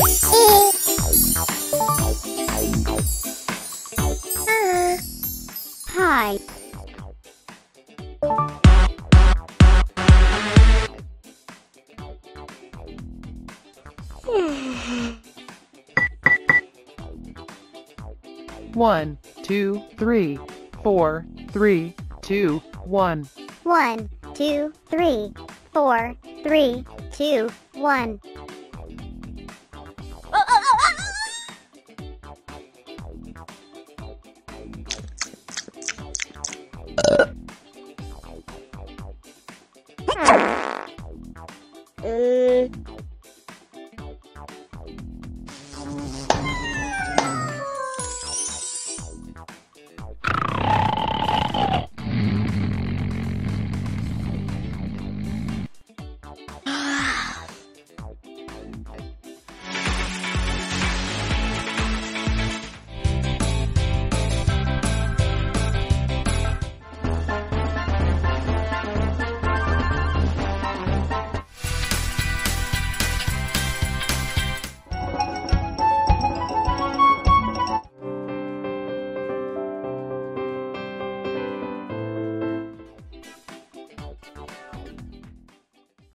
Hi. One, two, three, four, three, two, one. One, two, three, four, three, two, one. Hum,